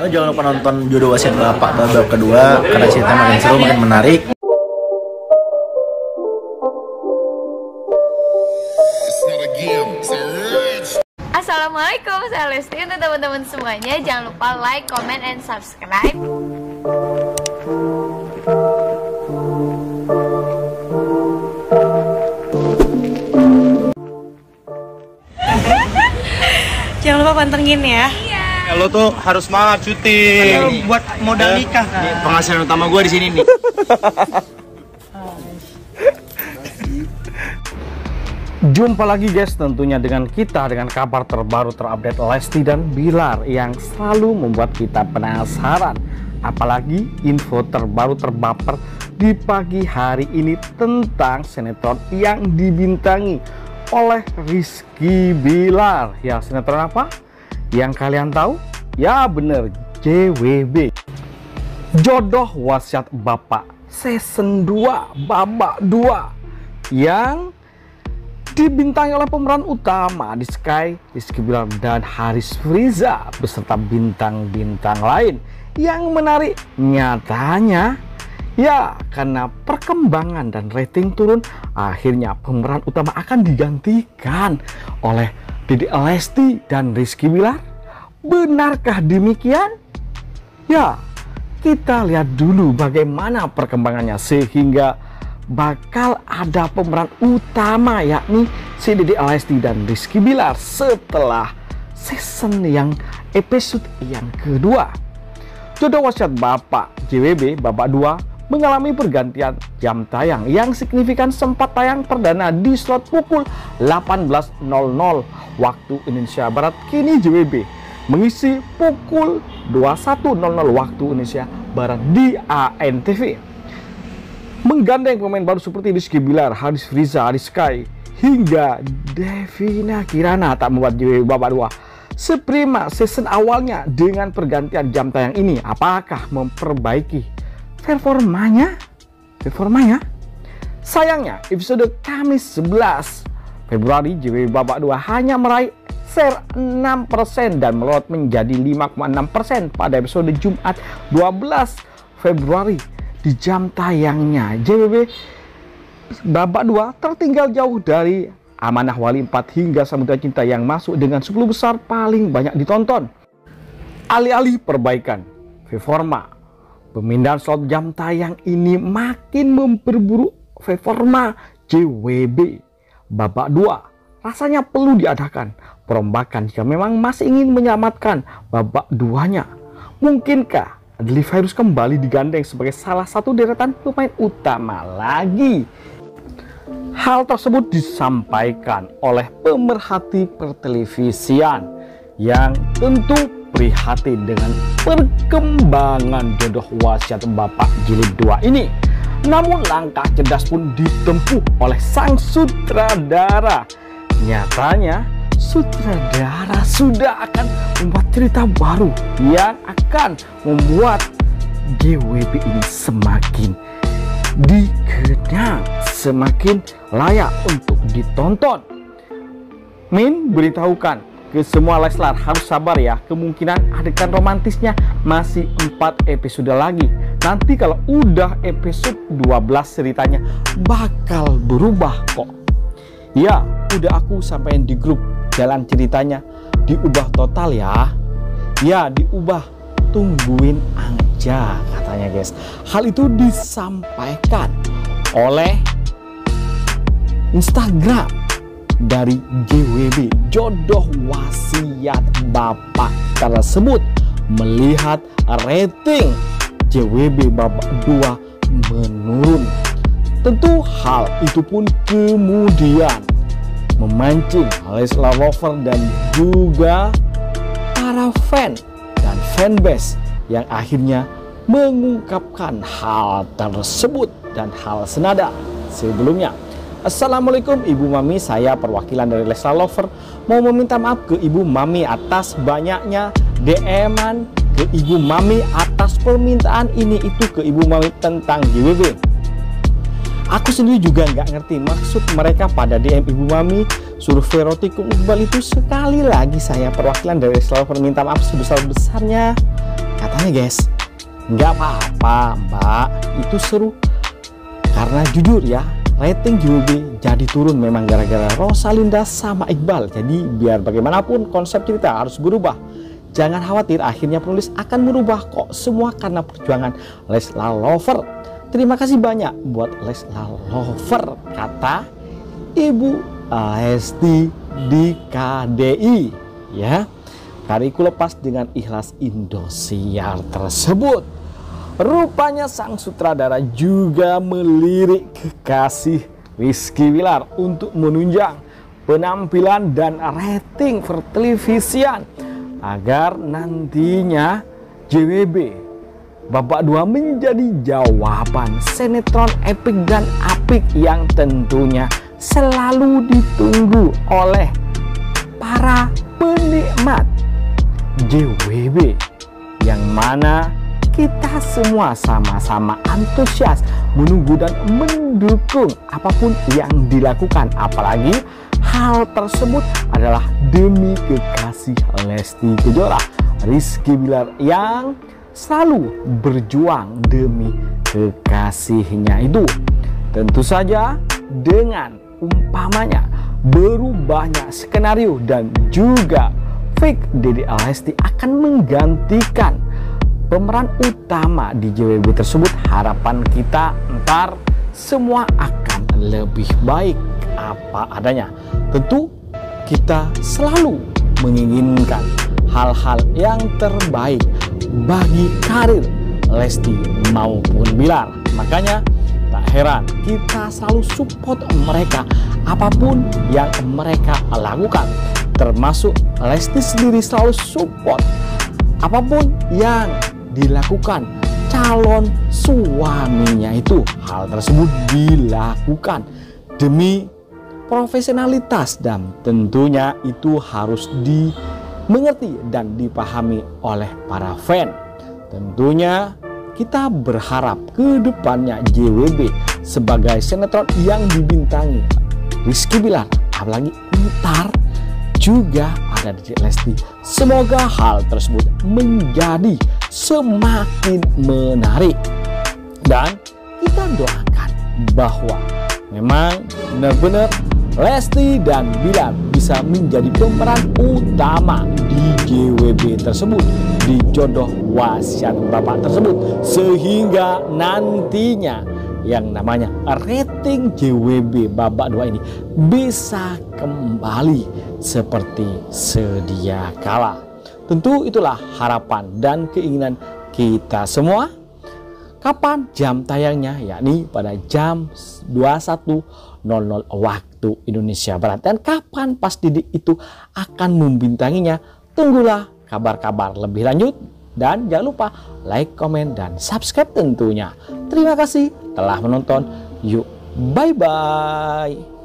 Lo jangan lupa nonton Jodoh Wasiat Bapak babak kedua karena cerita makin seru, makin menarik. Assalamualaikum, saya Lesti Untuk teman-teman semuanya, jangan lupa like, comment, and subscribe Jangan lupa pantengin ya. Ya, lo tuh harus semangat syuting. buat modal nikah kan. Penghasilan utama gue di sini nih. Jumpa lagi guys tentunya dengan kita dengan kabar terbaru terupdate Lesti dan Bilar yang selalu membuat kita penasaran apalagi info terbaru terbaper di pagi hari ini tentang sinetron yang dibintangi oleh Rizky Bilar ya sinetron apa? Yang kalian tahu? ya bener JWB Jodoh Wasiat Bapak Season 2 Babak 2 yang dibintangi oleh pemeran utama di Sky, Rizky Bilar dan Haris Friza beserta bintang-bintang lain yang menarik nyatanya ya karena perkembangan dan rating turun akhirnya pemeran utama akan digantikan oleh Didi Lesti dan Rizky Bilar benarkah demikian? Ya kita lihat dulu bagaimana perkembangannya sehingga bakal ada pemeran utama yakni si Dede Lesti dan Rizky Bilar setelah season yang episode yang kedua. Jodoh Wasiat Bapak JWB babak 2 mengalami pergantian jam tayang yang signifikan sempat tayang perdana di slot pukul 18.00 waktu Indonesia Barat kini JWB mengisi pukul 21.00 waktu Indonesia Barat di ANTV menggandeng pemain baru seperti Rizky Bilar, Haris Friza, Haris Sky, hingga Devina Kirana tak membuat JWB babak 2 seprima season awalnya dengan pergantian jam tayang ini apakah memperbaiki performanya? Performanya? Sayangnya episode Kamis 11 Februari JWB babak 2 hanya meraih share 6% dan melorot menjadi 5,6% pada episode Jumat 12 Februari. Di jam tayangnya JWB babak 2 tertinggal jauh dari Amanah Wali 4 hingga Samudra Cinta yang masuk dengan 10 besar paling banyak ditonton. Alih-alih perbaikan performa, pemindahan slot jam tayang ini makin memperburuk performa JWB babak 2. Rasanya perlu diadakan perombakan jika memang masih ingin menyelamatkan babak duanya. Mungkinkah Adli Virus kembali digandeng sebagai salah satu deretan pemain utama lagi? Hal tersebut disampaikan oleh pemerhati pertelevisian yang tentu prihatin dengan perkembangan jodoh wasiat Bapak Jilid 2 ini. Namun langkah cerdas pun ditempuh oleh sang sutradara. Nyatanya sutradara sudah akan membuat cerita baru yang akan membuat GWB ini semakin dikenang semakin layak untuk ditonton. Min beritahukan ke semua Leslar harus sabar ya kemungkinan adegan romantisnya masih 4 episode lagi. Nanti kalau udah episode 12 ceritanya bakal berubah kok. Ya udah aku sampaikan di grup jalan ceritanya. Diubah total ya. Ya diubah. Tungguin aja katanya guys. Hal itu disampaikan oleh Instagram dari JWB Jodoh Wasiat Bapak tersebut melihat rating JWB babak 2 menurun. Tentu hal itu pun kemudian memancing Leslar Lover dan juga para fan dan fanbase yang akhirnya mengungkapkan hal tersebut dan hal senada sebelumnya. Assalamualaikum Ibu Mami, saya perwakilan dari Leslar Lover. Mau meminta maaf ke Ibu Mami atas banyaknya DM-an ke Ibu Mami atas permintaan ini itu ke Ibu Mami tentang JWB. Aku sendiri juga nggak ngerti maksud mereka pada DM Ibu Mami. Suruh Verotikum Iqbal itu sekali lagi saya perwakilan dari Leslar Lover minta maaf sebesar-besarnya. Katanya guys, nggak apa-apa mbak, itu seru. Karena jujur ya, rating JWB jadi turun memang gara-gara Rosalinda sama Iqbal. Jadi biar bagaimanapun konsep cerita harus berubah. Jangan khawatir, akhirnya penulis akan merubah kok semua karena perjuangan Leslar Lover. Terima kasih banyak buat Leslar Lover, kata Ibu Lesti di KDI. Ya, hariku lepas dengan ikhlas Indosiar tersebut. Rupanya sang sutradara juga melirik kekasih Rizky Wilar untuk menunjang penampilan dan rating pertelevisian agar nantinya JWB babak 2 menjadi jawaban sinetron epik dan apik yang tentunya selalu ditunggu oleh para penikmat JWB yang mana kita semua sama-sama antusias menunggu dan mendukung apa pun yang dilakukan. Apalagi hal tersebut adalah demi kekasih Lesti Kejora. Rizky Bilar yang selalu berjuang demi kekasihnya itu. Tentu saja dengan umpamanya berubahnya skenario dan juga fake Dede Lesti akan menggantikan pemeran utama di JWB tersebut harapan kita ntar semua akan lebih baik. Apa adanya. Tentu kita selalu menginginkan hal-hal yang terbaik bagi karir Lesti maupun Bilar. Makanya tak heran kita selalu support mereka apa pun yang mereka lakukan. Termasuk Lesti sendiri selalu support apa pun yang dilakukan calon suaminya itu. Hal tersebut dilakukan demi profesionalitas dan tentunya itu harus dimengerti dan dipahami oleh para fan. Tentunya kita berharap ke depannya JWB sebagai sinetron yang dibintangi Rizky Bilar apalagi ntar juga ada di Lesti. Semoga hal tersebut menjadi semakin menarik. Dan kita doakan bahwa memang benar-benar Lesti dan Bilar bisa menjadi pemeran utama di JWB tersebut di jodoh wasiat bapak tersebut sehingga nantinya yang namanya rating JWB babak 2 ini bisa kembali seperti sedia kala. Tentu itulah harapan dan keinginan kita semua. Kapan jam tayangnya? Yakni pada jam 21.00 waktu Indonesia Barat. Dan kapan pas Didik itu akan membintanginya? Tunggulah kabar-kabar lebih lanjut dan jangan lupa like, komen, dan subscribe tentunya. Terima kasih telah menonton. Yuk, bye-bye.